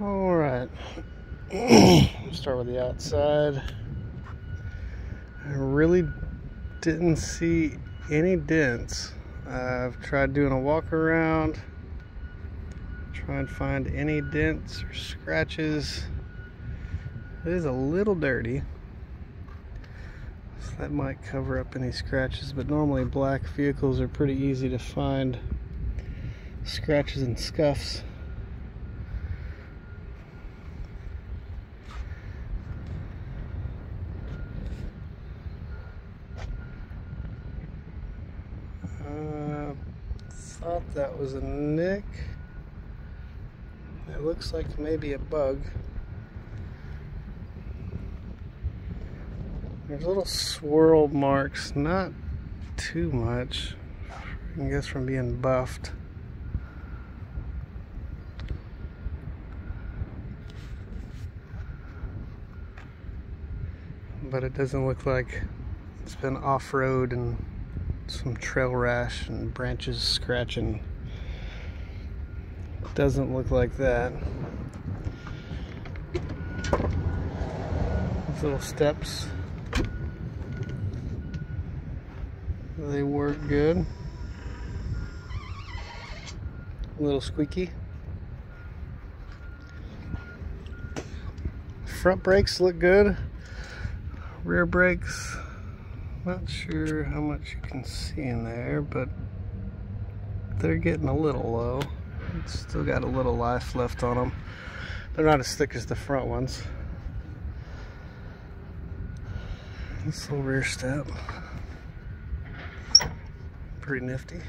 All right. Start with the outside. I really didn't see any dents. I've tried doing a walk around, try and find any dents or scratches. It is a little dirty. So that might cover up any scratches, but normally black vehicles are pretty easy to find scratches and scuffs. Uh, thought was a nick. It looks like maybe a bug. There's little swirl marks, not too much. I guess from being buffed. But it doesn't look like it's been off-road and some trail rash and branches scratching. Doesn't look like that. These little steps, they work good. A little squeaky. Front brakes look good. Rear brakes not sure how much you can see in there, but they're getting a little low. It's still got a little life left on them. They're not as thick as the front ones. This little rear step. Pretty nifty.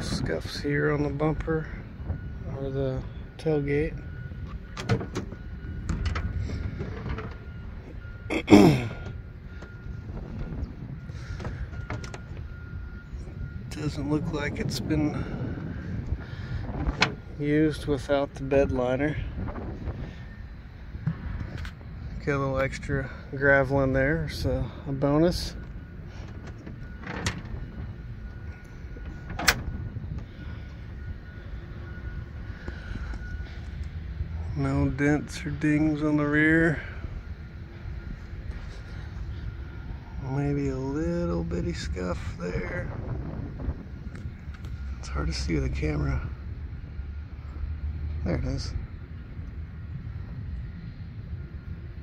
Scuffs here on the bumper or the tailgate. Doesn't look like it's been used without the bed liner. Get a little extra gravel in there, so a bonus. No dents or dings on the rear. Maybe a little bitty scuff there. Hard to see with the camera. There it is.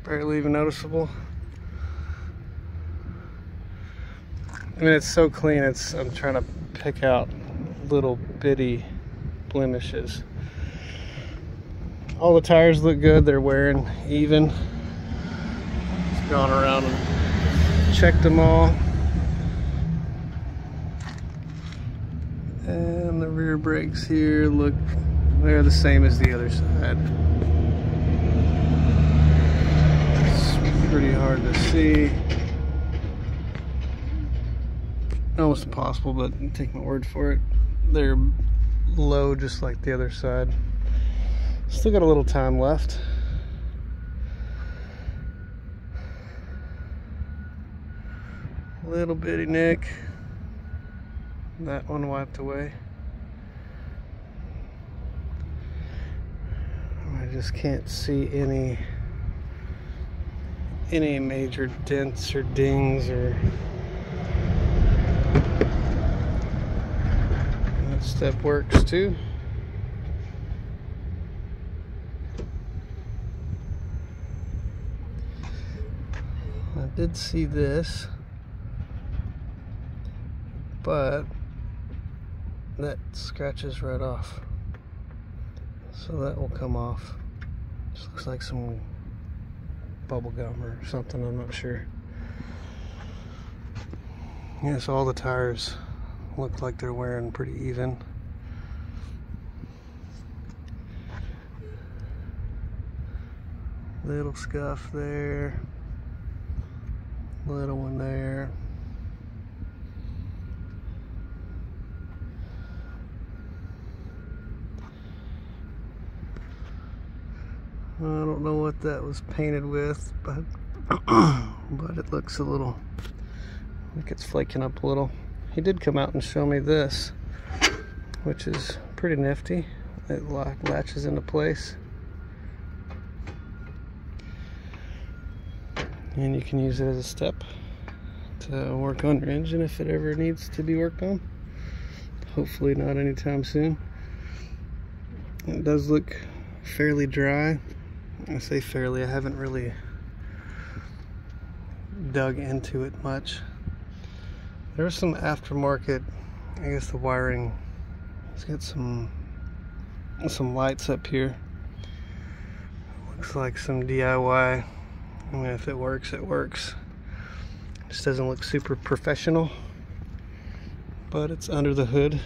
Barely even noticeable. I mean, it's so clean, it's, I'm trying to pick out little bitty blemishes. All the tires look good, they're wearing even. It's gone around and checked them all. And the rear brakes here look, they're the same as the other side. It's pretty hard to see. Almost impossible, but take my word for it. They're low just like the other side. Still got a little time left. Little bitty nick. That one wiped away. I just can't see any any major dents or dings or that step works too. I did see this, but that scratches right off. So that will come off. Just looks like some bubble gum or something, I'm not sure. Yes, all the tires look like they're wearing pretty even. Little scuff there. Little one there. I don't know what that was painted with, but but it looks a little like it's flaking up a little. He did come out and show me this. which is pretty nifty. It latches into place. And you can use it as a step to work on your engine if it ever needs to be worked on. Hopefully not anytime soon. It does look fairly dry. I say fairly, I haven't really dug into it much. There's some aftermarket, I guess the wiring, let's get some some lights up here. Looks like some DIY. I mean, if it works, it works. Just doesn't look super professional, but it's under the hood.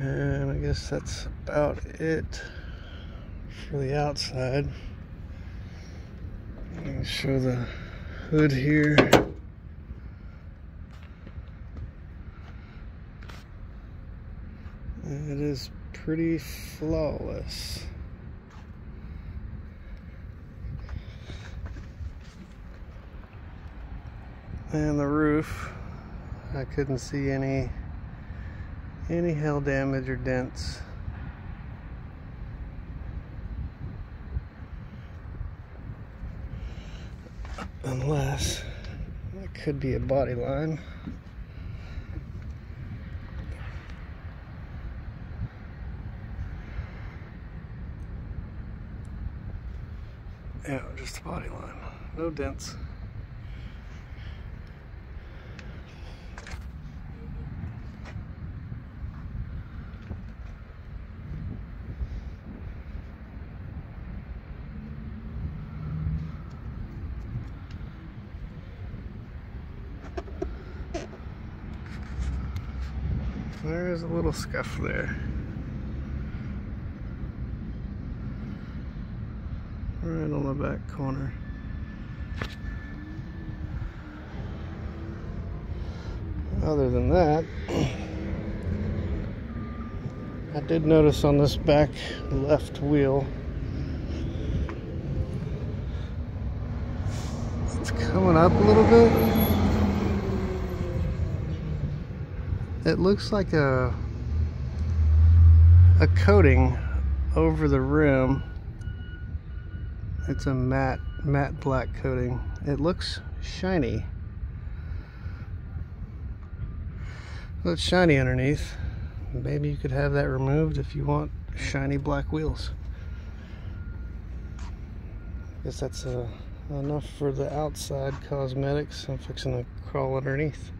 And I guess that's about it for the outside. show the hood here. It is pretty flawless. And the roof, I couldn't see any any hail damage or dents. Unless it could be a body line. Yeah, just a body line. No dents. There's a little scuff there. Right on the back corner. Other than that, I did notice on this back left wheel it's coming up a little bit. It looks like a a coating over the rim. It's a matte matte black coating. It looks shiny. Well, it's shiny underneath. Maybe you could have that removed if you want shiny black wheels. I guess that's uh, enough for the outside cosmetics. I'm fixing to crawl underneath